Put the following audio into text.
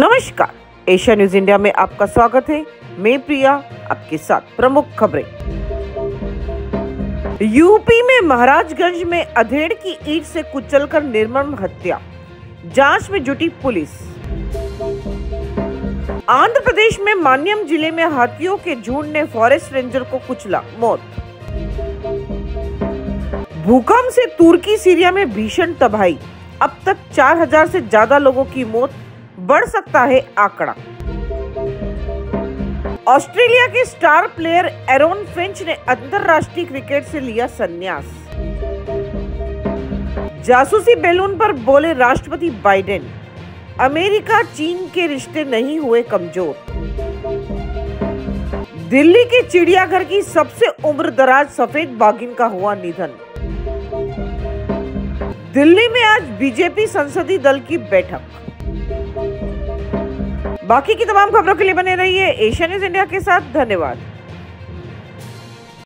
नमस्कार। Asia news India में आपका स्वागत है। मैं प्रिया, आपके साथ प्रमुख खबरें। यूपी में महाराजगंज में अधेड़ की ईट से कुचलकर निर्मम हत्या। जाँच में जुटी पुलिस। आंध्र प्रदेश में मान्यम ज़िले में हाथियों के झुंड ने फॉरेस्ट रेंजर को कुचला मौत। भूकंप से तुर्की, सीरिया में भीषण तबाही। अब तक 4000 से ज़्यादा लोगों की मौत। बढ़ सकता है आंकड़ा। ऑस्ट्रेलिया के स्टार प्लेयर एरोन फिंच ने अंतरराष्ट्रीय क्रिकेट से लिया संन्यास। जासूसी बैलून पर बोले राष्ट्रपति बाइडेन, अमेरिका चीन के रिश्ते नहीं हुए कमज़ोर। दिल्ली के चिड़ियाघर की सबसे उम्रदराज सफ़ेद बागिन का हुआ निधन। दिल्ली में आज बीजेपी संसदीय दल की बैठक। बाकी की तमाम खबरों के लिए बने रहिए एशिया न्यूज़ इंडिया के साथ। धन्यवाद।